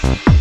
Thank